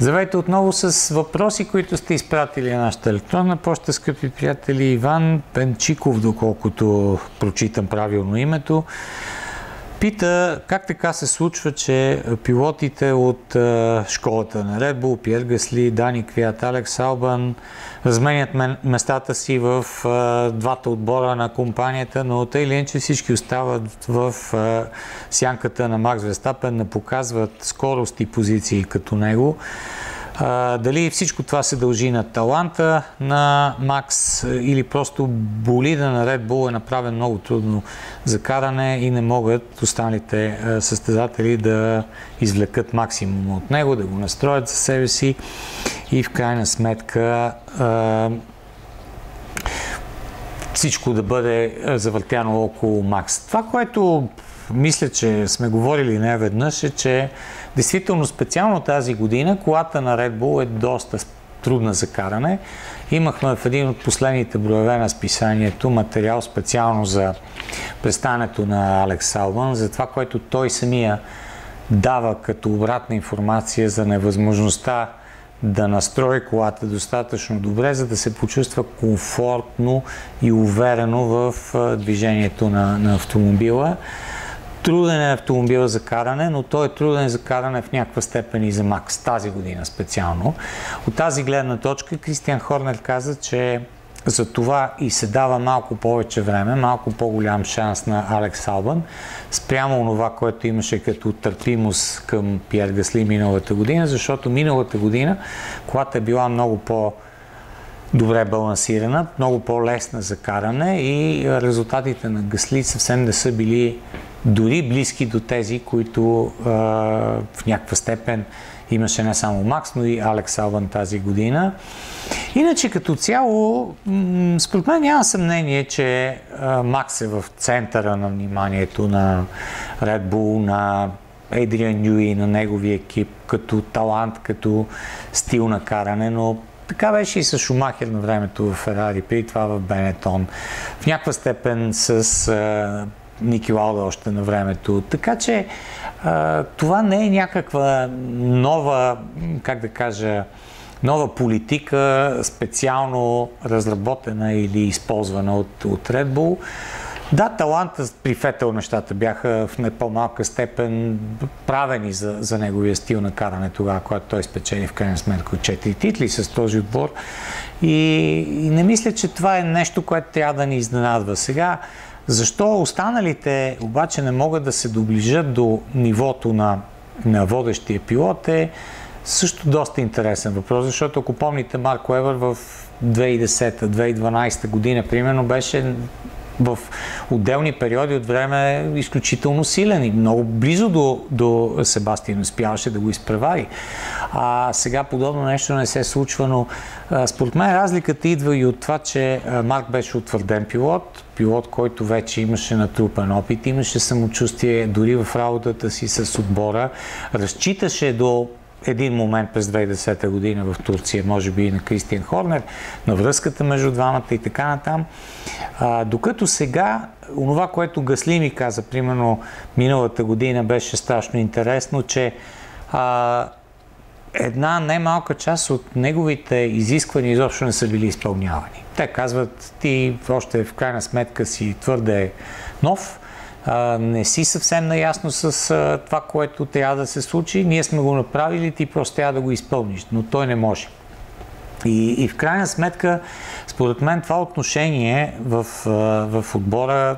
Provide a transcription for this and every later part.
Здравейте отново с въпроси, които сте изпратили на нашата електронна почта, скъпи приятели. Иван Пенчиков, доколкото прочитам правилно името. Пита как така се случва, че пилотите от школата на Red Bull, Пьер Гасли, Дани Квят, Алекс Албан разменят местата си в двата отбора на компанията, но тъй ли че всички остават в сянката на Макс Вестапен, не показват скорост и позиции като него. А, дали всичко това се дължи на таланта на Макс или просто болида на Red Bull е направен много трудно за каране и не могат останалите състезатели да извлекат максимум от него, да го настроят за себе си. И в крайна сметка а, всичко да бъде завъртяно около Макс. Това, което мисля, че сме говорили не веднъж е, че действително специално тази година колата на Red Bull е доста трудна за каране. Имахме в един от последните броеве на списанието материал специално за представянето на Алекс Салван, за това, което той самия дава като обратна информация за невъзможността да настрои колата достатъчно добре, за да се почувства комфортно и уверено в движението на, на автомобила. Труден е автомобил за каране, но той е труден за каране в някаква степен и за Макс тази година специално. От тази гледна точка Кристиан Хорнер каза, че за това и се дава малко повече време, малко по-голям шанс на Алекс Албан, спрямо това, което имаше като търпимост към Пьер Гасли миналата година, защото миналата година колата е била много по- добре балансирана, много по-лесна за каране и резултатите на Гасли съвсем не са били дори близки до тези, които а, в някаква степен имаше не само Макс, но и Алекс Алван тази година. Иначе като цяло, според мен няма съмнение, че а, Макс е в центъра на вниманието на Red Bull, на Едриан Нюи, на неговия екип, като талант, като стил на каране, но така беше и с Шумахер на времето в Ферари, при това в Бенетон. В някаква степен с а, Ники Лауда още на времето. Така че а, това не е някаква нова, как да кажа, нова политика, специално разработена или използвана от, от Red Bull. Да, таланта при Фетел нещата бяха в не по-малка степен правени за, за неговия стил на каране тогава, когато той спечели в крайна сметка 4 титли с този отбор. И, и не мисля, че това е нещо, което трябва да ни изненадва. Сега, защо останалите обаче не могат да се доближат до нивото на, на водещия пилот е също доста интересен въпрос, защото ако помните Марко Евър в 2010-2012 година, примерно, беше в отделни периоди от време изключително силен и много близо до, до Себастиан успяваше да го изпревари. А сега подобно нещо не се случва, но според мен разликата идва и от това, че Марк беше утвърден пилот, пилот, който вече имаше натрупан опит, имаше самочувствие дори в работата си с отбора, разчиташе до един момент през 2010 година в Турция, може би и на Кристиан Хорнер, на връзката между двамата и така натам. А, докато сега, онова, което Гасли ми каза, примерно миналата година, беше страшно интересно, че а, една немалка част от неговите изисквания изобщо не са били изпълнявани. Те казват, ти още в крайна сметка си твърде нов, не си съвсем наясно с това, което трябва да се случи. Ние сме го направили, ти просто трябва да го изпълниш, но той не може. И, и в крайна сметка, според мен това отношение в, в отбора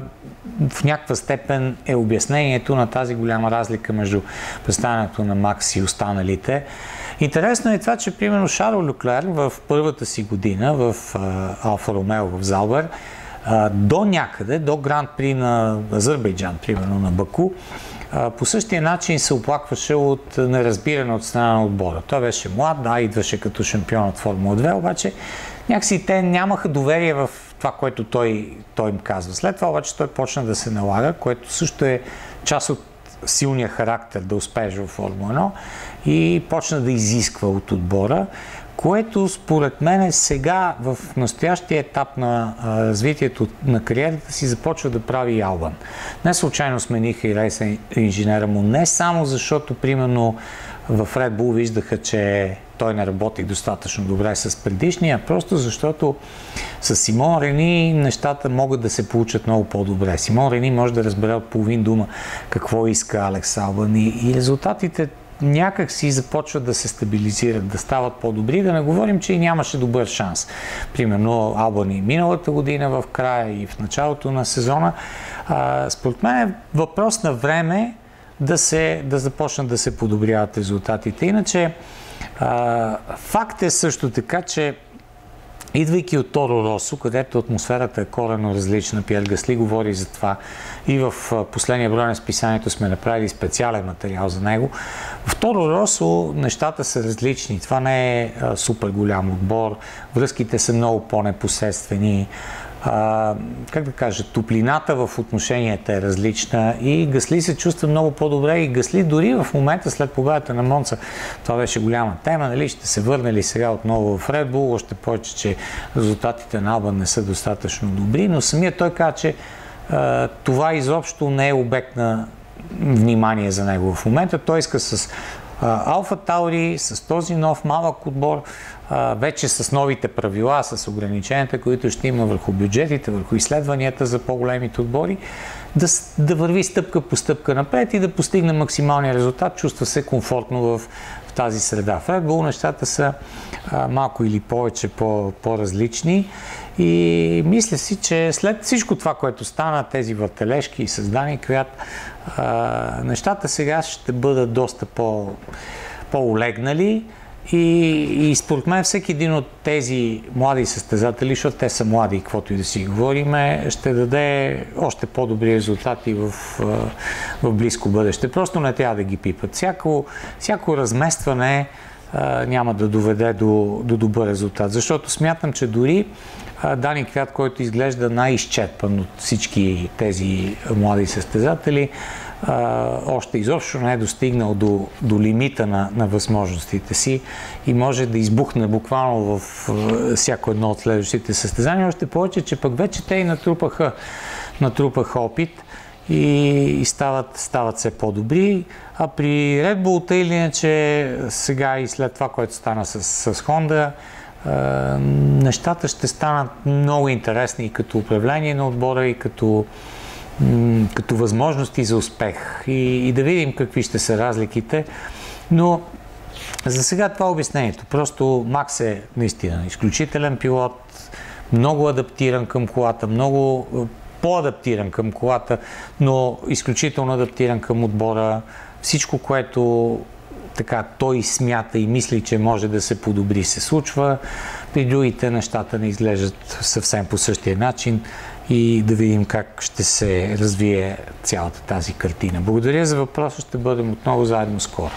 в някаква степен е обяснението на тази голяма разлика между представянето на Макс и останалите. Интересно е това, че примерно Шарло Люклер в първата си година в Алфа Ромео в Залбер до някъде, до Гранд При на Азербайджан, примерно на Баку, по същия начин се оплакваше от неразбиране от страна на отбора. Той беше млад, да, идваше като шампион от Формула 2, обаче някакси те нямаха доверие в това, което той, той им казва. След това обаче той почна да се налага, което също е част от силния характер да успееш в Формула 1 и почна да изисква от отбора което според мен сега в настоящия етап на развитието на кариерата си започва да прави Албан. Не случайно смениха и рейса инженера му, не само защото примерно в Red Bull виждаха, че той не работи достатъчно добре с предишния, просто защото с Симон Рени нещата могат да се получат много по-добре. Симон Рени може да разбере от половин дума какво иска Алекс Албан и, и резултатите някак си започват да се стабилизират, да стават по-добри, да не говорим, че и нямаше добър шанс. Примерно Албани миналата година в края и в началото на сезона. Според мен е въпрос на време да, се, да започнат да се подобряват резултатите. Иначе а, факт е също така, че Идвайки от Торо Росо, където атмосферата е корено различна, Пиер Гасли говори за това и в последния брой на списанието сме направили специален материал за него. В Торо Росо нещата са различни. Това не е супер голям отбор, връзките са много по-непосредствени а, как да кажа, топлината в отношенията е различна и Гасли се чувства много по-добре и Гасли дори в момента след победата на Монца, това беше голяма тема, нали, ще се върне ли сега отново в Red Bull, още повече, че резултатите на Албан не са достатъчно добри, но самият той каза, че а, това изобщо не е обект на внимание за него в момента. Той иска с Алфа Таури, с този нов малък отбор, вече с новите правила, с ограниченията, които ще има върху бюджетите, върху изследванията за по-големите отбори, да, да върви стъпка по стъпка напред и да постигне максималния резултат, чувства се комфортно в, тази среда. В Red нещата са а, малко или повече по, по-различни и мисля си, че след всичко това, което стана, тези въртележки и създани, която нещата сега ще бъдат доста по, по-олегнали и, и според мен всеки един от тези млади състезатели, защото те са млади, каквото и да си говорим, ще даде още по-добри резултати в, в близко бъдеще. Просто не трябва да ги пипат. Всяко, всяко разместване а, няма да доведе до, до добър резултат. Защото смятам, че дори Дани Квят, който изглежда най-изчерпан от всички тези млади състезатели, а, още изобщо не е достигнал до, до лимита на, на възможностите си и може да избухне буквално в а, всяко едно от следващите състезания. Още повече, че пък вече те и натрупаха, натрупаха опит и, и стават, стават все по-добри. А при Red Bull, или иначе, сега и след това, което стана с, с Honda, нещата ще станат много интересни и като управление на отбора, и като като възможности за успех и, и да видим какви ще са разликите. Но за сега това е обяснението. Просто Макс е наистина изключителен пилот, много адаптиран към колата, много е, по-адаптиран към колата, но изключително адаптиран към отбора. Всичко, което така той смята и мисли, че може да се подобри, се случва. При другите нещата не изглеждат съвсем по същия начин и да видим как ще се развие цялата тази картина. Благодаря за въпроса, ще бъдем отново заедно скоро.